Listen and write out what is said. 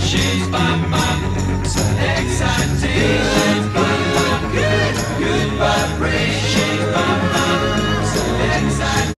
Excitations by my Excitations by my good Good vibrations by my